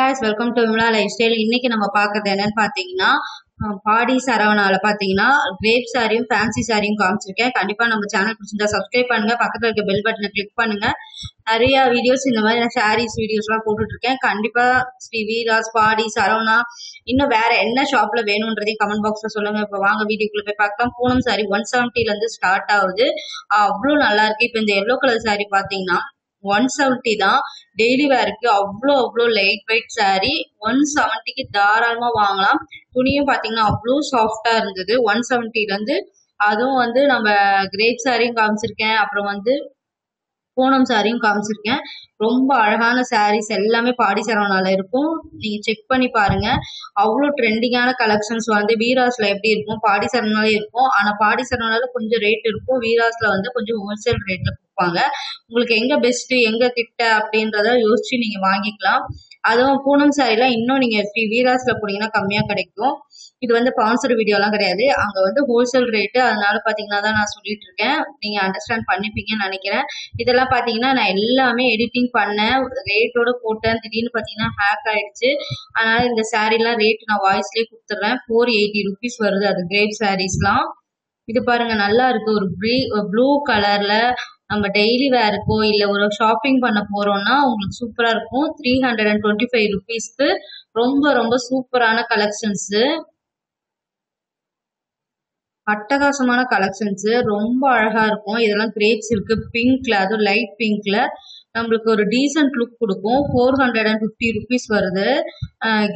Hi welcome to Vimala life style இன்னைக்கு நம்ம பார்க்கறது என்னன்னு பார்த்தீங்கன்னா பாடி சரவணால பார்த்தீங்கன்னா வேப் சாரியும் ஃபேன்சி சாரியும் காமிச்சிருக்கேன். கண்டிப்பா நம்ம சேனல் பிடிச்சிருந்தா சப்ஸ்கிரைப் பண்ணுங்க. பக்கத்துல இருக்க பெல் பட்டனை கிளிக் பண்ணுங்க. நிறைய வீடியோஸ் இந்த மாதிரி நான் சாரீஸ் வீடியோஸ்லாம் போட்டுட்டு இருக்கேன் கண்டிப்பா ஸ்ரீ வீராஸ் பாடி சரவணா இன்னும் வேற என்ன ஷாப்ல வேணும்ன்றதையும் கமெண்ட் பாக்ஸ்ல சொல்லுங்க. இப்போ வாங்க வீடியோக்குள்ள போய் பார்க்கலாம். பூனம் சாரி ஒன் செவன்டில இருந்து ஸ்டார்ட் ஆகுது. அவ்வளோ நல்லா இருக்கு. இப்போ இந்த எல்லோ கலர் சாரி பார்த்தீங்கன்னா ஒன் செவன்ட்டி தான். டெய்லி வேருக்கு அவ்வளோ அவ்வளோ லைட் வெயிட் சாரீ ஒன் செவன்ட்டிக்கு தாராளமா வாங்கலாம். துணியும் பாத்தீங்கன்னா அவ்வளோ சாஃப்டா இருந்தது. ஒன் செவன்ட்டிலேருந்து அதுவும் வந்து நம்ம கிரேப் சாரியும் காமிச்சிருக்கேன். அப்புறம் வந்து பூனம் சாரியும் காமிச்சிருக்கேன். ரொம்ப அழகான சாரீஸ் எல்லாமே பாடி சரவணால இருக்கும். நீங்க செக் பண்ணி பாருங்க. அவ்வளோ ட்ரெண்டிங்கான கலெக்ஷன்ஸ் வந்து வீராஸ்ல எப்படி இருக்கும்? பாடி சரவணாலே இருக்கும். ஆனா பாடி சரவணால கொஞ்சம் ரேட் இருக்கும். வீராஸ்ல வந்து கொஞ்சம் ஹோல்சேல் ரேட்ல கொடுப்பாங்க. உங்களுக்கு எங்க பெஸ்ட் எங்க கிட்ட அப்படின்றத யோசிச்சு நீங்க வாங்கிக்கலாம். அதுவும் பூனம் சாரில இன்னும் நீங்க வீராஸ்ல போனீங்கன்னா கம்மியா கிடைக்கும். இது வந்து ஸ்பான்சர் வீடியோலாம் கிடையாது. அங்கே வந்து ஹோல்சேல் ரேட்டு அதனால பார்த்தீங்கன்னா தான் நான் சொல்லிட்டு இருக்கேன் நீங்கள் அண்டர்ஸ்டாண்ட் பண்ணிப்பீங்கன்னு நினைக்கிறேன். இதெல்லாம் பார்த்தீங்கன்னா நான் எல்லாமே எடிட்டிங் பண்ணேன். ரேட்டோட போட்டேன். திடீர்னு பார்த்தீங்கன்னா ஹேக் ஆயிடுச்சு. அதனால இந்த சாரீலாம் ரேட் நான் வாய்ஸ்லேயே கொடுத்துட்றேன் ஃபோர் எயிட்டி ருபீஸ் வருது. அது கிரேப் சாரீஸ்லாம் இது பாருங்க நல்லா இருக்கு. ஒரு ப்ளூ கலர்ல நம்ம டெய்லி வேருக்கோ இல்லை ஒரு ஷாப்பிங் பண்ண போறோம்னா உங்களுக்கு சூப்பரா இருக்கும். Three hundred and twenty five ருபீஸ்க்கு ரொம்ப ரொம்ப சூப்பரான கலெக்ஷன்ஸு அட்டகாசமான கலெக்ஷன்ஸ் ரொம்ப அழகா இருக்கும். இதெல்லாம் கிரேப்ஸ் இருக்கு பிங்க்ல அதுவும் லைட் பிங்க்ல நம்மளுக்கு ஒரு டீசென்ட் லுக் கொடுக்கும். Four hundred and fifty rupees வருது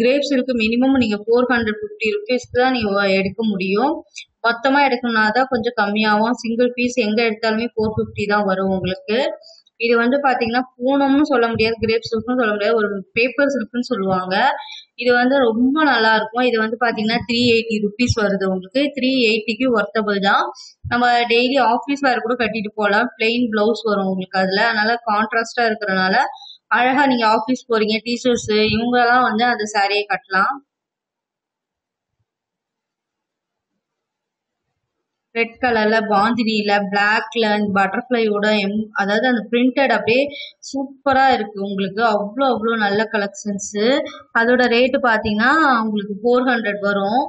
கிரேப்ஸ் இருக்கு மினிமம் நீங்க ஃபோர் ஹண்ட்ரட் ஃபிஃப்டி ருபீஸ்க்கு தான் நீங்க எடுக்க முடியும். மொத்தமா எடுக்கணும்னா தான் கொஞ்சம் கம்மியாகும் சிங்கிள் பீஸ் எங்க எடுத்தாலுமே ஃபோர் ஃபிஃப்டி தான் வரும் உங்களுக்கு. இது வந்து பாத்தீங்கன்னா பூனம்னு சொல்ல முடியாது கிரேப் சில்க்னு சொல்ல முடியாது ஒரு பேப்பர் சில்க்னு சொல்லுவாங்க. இது வந்து ரொம்ப நல்லா இருக்கும். இது வந்து பாத்தீங்கன்னா த்ரீ எயிட்டி ருபீஸ் வருது உங்களுக்கு. த்ரீ எயிட்டிக்கு ஒர்த்தபிள் தான். நம்ம டெய்லி ஆஃபீஸ் வேறு கூட கட்டிட்டு போகலாம் பிளெயின் பிளவுஸ் வரும் உங்களுக்கு அதுல. அதனால கான்ட்ராஸ்டா இருக்கிறனால அழகா நீங்க ஆஃபீஸ் போறீங்க டீச்சர்ஸ் இவங்க எல்லாம் வந்து அந்த சாரியை கட்டலாம். ரெட் கலர்ல பாந்தினியில பிளாக்ல பட்டர்ஃப்ளையோட எம் அதாவது அந்த பிரிண்டட் அப்படியே சூப்பரா இருக்கு உங்களுக்கு. அவ்வளோ அவ்வளோ நல்ல கலெக்ஷன்ஸ் அதோட ரேட்டு பார்த்தீங்கன்னா உங்களுக்கு ஃபோர் ஹண்ட்ரட் வரும்.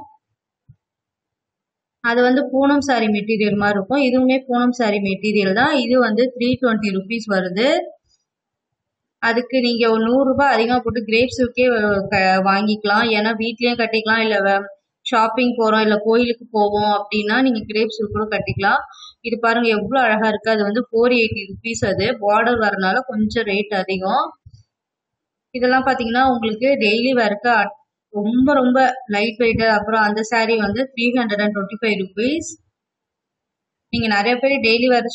அது வந்து பூனம் சாரி மெட்டீரியல் மாதிரி இருக்கும். இதுவுமே பூனம் சாரி மெட்டீரியல் தான். இது வந்து த்ரீ டுவெண்ட்டி ருபீஸ் வருது. அதுக்கு நீங்கள் ஒரு நூறுரூபா அதிகமாக போட்டு கிரேப் க வாங்கிக்கலாம். ஏன்னா வீட்லேயும் கட்டிக்கலாம். இல்லை ஷாப்பிங் போறோம் இல்ல கோயிலுக்கு போவோம் அப்படின்னா நீங்க கிரேப்ஸ் கூட கட்டிக்கலாம். இது பாருங்க எவ்வளவு அழகா இருக்கு. அது வந்து ஃபோர் எயிட்டி ருபீஸ் அது. பார்டர் வரனால கொஞ்சம் ரேட் அதிகம். இதெல்லாம் பாத்தீங்கன்னா உங்களுக்கு டெய்லி வேர்க்கு ரொம்ப ரொம்ப லைட் வெயிட்டு அப்புறம் அந்த சாரீ வந்து three hundred and twenty five rupees நீங்க நிறைய பேர் daily wear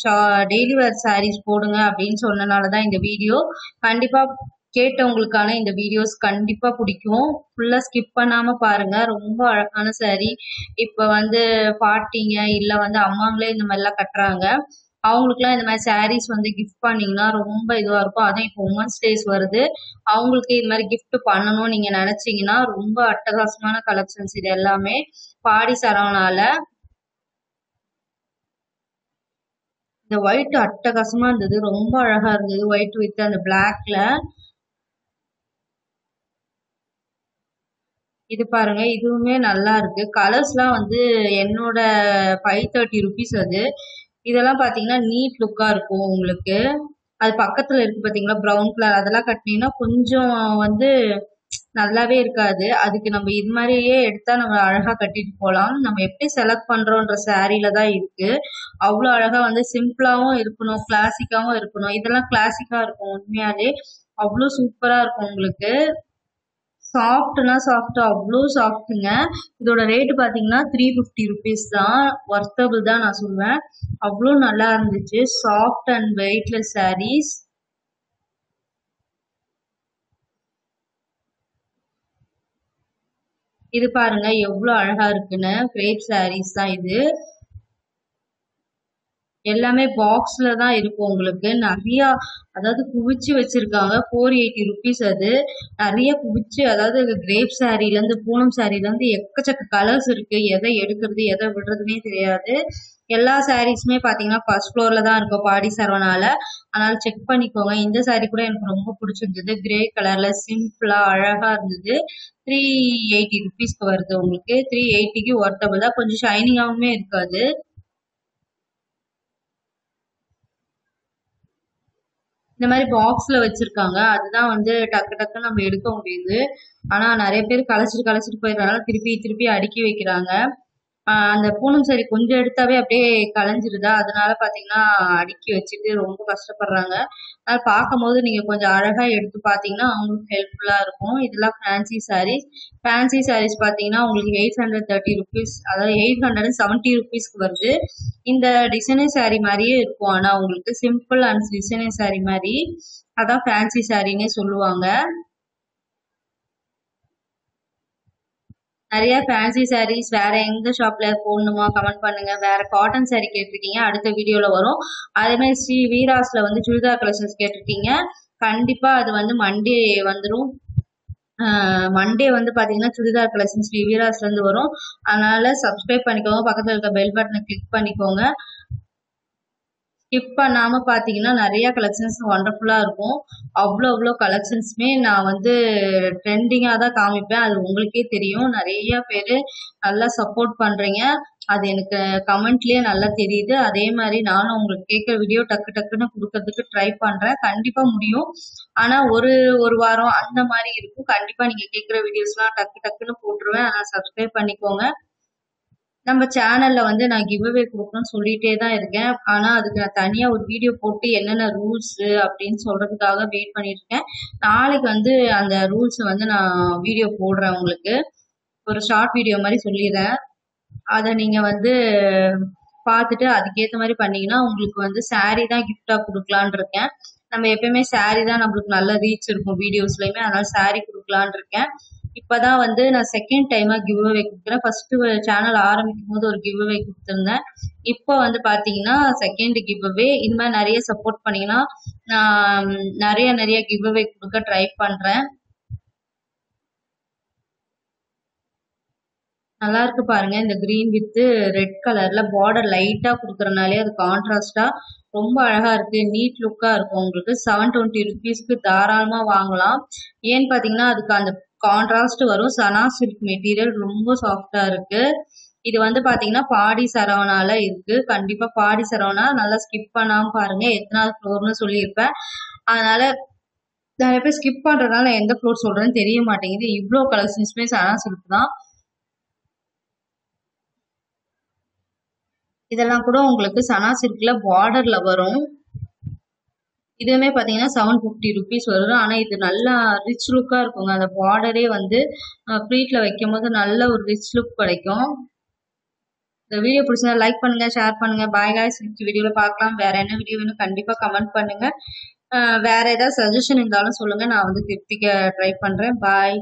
daily wear sarees போடுங்க அப்படின்னு சொன்னனாலதான் இந்த வீடியோ கண்டிப்பா கேட்டவங்களுக்கான இந்த வீடியோஸ் கண்டிப்பா பிடிக்கும். ஃபுல்லா ஸ்கிப் பண்ணாம பாருங்க. ரொம்ப அழகான சாரி இப்ப வந்து பாட்டிங்க இல்ல வந்து அம்மாங்களே இந்த மாதிரி எல்லாம் கட்டுறாங்க. அவங்களுக்குலாம் இந்த மாதிரி சாரீஸ் வந்து கிஃப்ட் பண்ணீங்கன்னா ரொம்ப இதுவா இருக்கும். அதுவும் இப்போ உமன்ஸ் டேஸ் வருது. அவங்களுக்கு இது மாதிரி கிஃப்ட் பண்ணணும்னு நீங்க நினைச்சீங்கன்னா ரொம்ப அட்டகாசமான கலெக்ஷன்ஸ் இது எல்லாமே. பாடி சரவணால இந்த ஒயிட் அட்டகாசமா இருந்தது. ரொம்ப அழகா இருந்தது. ஒயிட் வித் அந்த பிளாக்ல இது பாருங்க இதுவுமே நல்லா இருக்கு. கலர்ஸ்லாம் வந்து என்னோட ஃபைவ் தேர்ட்டி ருபீஸ் அது. இதெல்லாம் பார்த்தீங்கன்னா நீட் லுக்காக இருக்கும் உங்களுக்கு. அது பக்கத்தில் இருக்கு பார்த்தீங்களா ப்ரௌன் கலர் அதெல்லாம் கட்டினீங்கன்னா கொஞ்சம் வந்து நல்லாவே இருக்காது. அதுக்கு நம்ம இது மாதிரியே எடுத்தா நம்ம அழகா கட்டிட்டு போகலாம் நம்ம எப்படி செலக்ட் பண்றோன்ற சாரீல தான் இருக்கு. அவ்வளோ அழகா வந்து சிம்பிளாவும் இருக்கணும் கிளாசிக்காவும் இருக்கணும். இதெல்லாம் கிளாசிக்கா இருக்கும் உண்மையாலே. அவ்வளோ சூப்பரா இருக்கும் உங்களுக்கு. சாஃப்ட்னா சாஃப்ட் அவ்வளோ சாஃப்ட்டுங்க இதோட ரேட்டு பார்த்தீங்கன்னா த்ரீ ஃபிஃப்டி ருபீஸ் தான். ஒர்த்தபிள் தான் நான் சொல்வேன். அவ்வளோ நல்லா இருந்துச்சு. சாஃப்ட் அண்ட் வெயிட்லெஸ் சாரீஸ் இது பாருங்க எவ்வளோ அழகா இருக்குன்னு. கிரேப் சாரீஸ் தான் இது. எல்லாமே பாக்ஸ்ல தான் இருக்கும் உங்களுக்கு. நிறையா அதாவது குவிச்சு வச்சிருக்காங்க. ஃபோர் எயிட்டி ருபீஸ் அது. நிறைய குவிச்சு அதாவது கிரேப் சாரீல இருந்து பூனம் சாரீல இருந்து எக்கச்சக்க கலர்ஸ் இருக்கு. எதை எடுக்கிறது எதை விடுறதுனே தெரியாது. எல்லா சாரீஸுமே பார்த்தீங்கன்னா ஃபர்ஸ்ட் ஃப்ளோரில் தான் இருக்கும் பாடி சரவணால. அதனால செக் பண்ணிக்கோங்க. இந்த சாரீ கூட எனக்கு ரொம்ப பிடிச்சிருந்தது. கிரே கலரில் சிம்பிளாக அழகா இருந்தது. த்ரீ எயிட்டி ருபீஸ்க்கு வருது உங்களுக்கு. த்ரீ எயிட்டிக்கு ஒர்த்தபிள் தான் கொஞ்சம் ஷைனிங்காகவுமே இருக்காது. இந்த மாதிரி பாக்ஸ்ல வச்சிருக்காங்க. அதுதான் வந்து டக்கு டக்கு நம்ம எடுக்க முடியுது. ஆனா நிறைய பேர் கலைச்சிட்டு கலைச்சிட்டு போயிடுறதுனால திருப்பி திருப்பி அடுக்கி வைக்கிறாங்க. அந்த பூனம் சாரி கொஞ்சம் எடுத்தாவே அப்படியே கலைஞ்சிருதா அதனால பாத்தீங்கன்னா அடுக்கி வச்சுட்டு ரொம்ப கஷ்டப்படுறாங்க. அதனால பார்க்கும்போது நீங்க கொஞ்சம் அழகா எடுத்து பாத்தீங்கன்னா அவங்களுக்கு ஹெல்ப்ஃபுல்லா இருக்கும். இதெல்லாம் ஃபேன்சி சாரீஸ் ஃபேன்சி சாரீஸ் பாத்தீங்கன்னா உங்களுக்கு எயிட் ஹண்ட்ரட் தேர்ட்டி ருபீஸ் அதாவது எயிட் ஹண்ட்ரட் செவன்ட்டி ருபீஸ்க்கு வருது. இந்த டிசைனர் சாரி மாதிரியே இருக்கும். ஆனா உங்களுக்கு சிம்பிள் அண்ட் டிசைனர் சாரி மாதிரி அதான் ஃபேன்சி சாரின்னே சொல்லுவாங்க. நிறைய ஃபேன்சி சாரீஸ் வேற எந்த ஷாப்ல போடணுமா? கமெண்ட் பண்ணுங்க. வேற காட்டன் சாரீ கேட்டிருக்கீங்க. அடுத்த வீடியோல வரும். அதே மாதிரி ஸ்ரீ வீராஸ்ல வந்து சுடிதார் கலெக்ஷன்ஸ் கேட்டிருக்கீங்க. கண்டிப்பா அது வந்து மண்டே வந்துடும் மண்டே வந்து பாத்தீங்கன்னா சுடிதார் கலெக்ஷன் ஸ்ரீ வீராஸ்ல இருந்து வரும். அதனால சப்ஸ்கிரைப் பண்ணிக்கோங்க. பக்கத்துல இருக்க பெல் பட்டனை கிளிக் பண்ணிக்கோங்க. ஸ்கிப் நாம பார்த்தீங்கன்னா நிறைய கலெக்ஷன்ஸ் ஒண்டர்ஃபுல்லாக இருக்கும். அவ்வளோ அவ்வளோ கலெக்ஷன்ஸுமே நான் வந்து ட்ரெண்டிங்காக தான் காமிப்பேன். அது உங்களுக்கே தெரியும். நிறைய பேர் நல்லா சப்போர்ட் பண்ணுறீங்க அது எனக்கு கமெண்ட்லேயே நல்லா தெரியுது. அதே மாதிரி நானும் உங்களுக்கு கேட்குற வீடியோ டக்கு டக்குன்னு கொடுக்கறதுக்கு ட்ரை பண்ணுறேன் கண்டிப்பாக முடியும். ஆனால் ஒரு ஒரு வாரம் அந்த மாதிரி இருக்கும். கண்டிப்பாக நீங்கள் கேட்குற வீடியோஸ்லாம் டக்கு டக்குன்னு போட்டுருவேன். ஆனால் சப்ஸ்கிரைப் பண்ணிக்கோங்க. நம்ம சேனல்ல வந்து நான் கிவ் அவே கொடுக்கணும்னு சொல்லிட்டே தான் இருக்கேன். ஆனா அதுக்கு நான் தனியா ஒரு வீடியோ போட்டு என்னென்ன ரூல்ஸ் அப்படின்னு சொல்றதுக்காக வெயிட் பண்ணிட்டு இருக்கேன் நாளைக்கு வந்து அந்த ரூல்ஸ் வந்து நான் வீடியோ போடுறேன் உங்களுக்கு. ஒரு ஷார்ட் வீடியோ மாதிரி சொல்லிடுறேன். அதை நீங்க வந்து பார்த்துட்டு அதுக்கேற்ற மாதிரி பண்ணீங்கன்னா உங்களுக்கு வந்து saree தான் கிஃப்டா கொடுக்கலான் கொடுக்கலான்னு இருக்கேன். நம்ம எப்பயுமே saree தான் நம்மளுக்கு நல்ல ரீச் இருக்கும் வீடியோஸ்லயுமே அதனால saree கொடுக்கலான்னு இருக்கேன். இப்பதான் வந்து நான் செகண்ட் டைமா கிவ் அவே கொடுக்குறேன். ஃபர்ஸ்ட் சேனல் ஆரம்பிக்கும் போது ஒரு கிவ் அவே கொடுத்துருந்தேன். இப்போ வந்து பாத்தீங்கன்னா செகண்ட் கிவ் அவே இந்த மாதிரி நிறைய சப்போர்ட் பண்ணீங்கன்னா நான் நிறைய நிறைய கிவ் அவே கொடுக்க ட்ரை பண்றேன். நல்லா இருக்கு பாருங்க. இந்த கிரீன் வித் ரெட் கலர்ல பார்டர் லைட்டா கொடுக்கறனாலே அது கான்ட்ராஸ்டா ரொம்ப அழகா இருக்கு. நீட் லுக்கா இருக்கும் உங்களுக்கு. செவன் டுவெண்ட்டி ருபீஸ்க்கு தாராளமா வாங்கலாம். ஏன்னு பாத்தீங்கன்னா அதுக்கு அந்த கான்ட்ராஸ்ட் வரும். சனா சில்க் மெட்டீரியல் ரொம்ப சாஃப்டா இருக்கு. இது வந்து பாத்தீங்கன்னா பாடி சரவணால இருக்கு. கண்டிப்பா பாடி சரவணா நல்லா ஸ்கிப் பண்ணாம பாருங்க. எத்தனாவது ஃப்ளோர்னு சொல்லியிருப்பேன். அதனால நிறைய பேர் ஸ்கிப் பண்றதுனால எந்த ஃப்ளோர் சொல்றேன்னு தெரிய மாட்டேங்குது. இவ்வளோ கலெக்ஷன்ஸ்மே சனா சில்க் தான். இதெல்லாம் கூட உங்களுக்கு சனா சில்க்ல பார்டர்ல வரும். இதுவுமே பார்த்தீங்கன்னா செவன் ஃபிஃப்டி ருபீஸ் வரும் ஆனால் இது நல்லா ரிச் லுக்காக இருக்குங்க. அந்த பார்டரே வந்து ஃப்ரீட்டில் வைக்கும் போது நல்ல ஒரு ரிச் லுக் கிடைக்கும். இந்த வீடியோ பிடிச்சா லைக் பண்ணுங்க ஷேர் பண்ணுங்க. பாய் காய்ஸ் நெக்ஸ்ட் பார்க்கலாம். வேற என்ன வீடியோ வேணும் கண்டிப்பாக கமெண்ட் பண்ணுங்க. வேறு வேற ஏதாவது சஜஷன் இருந்தாலும் சொல்லுங்க. நான் வந்து திருப்திக்க ட்ரை பண்ணுறேன் பாய்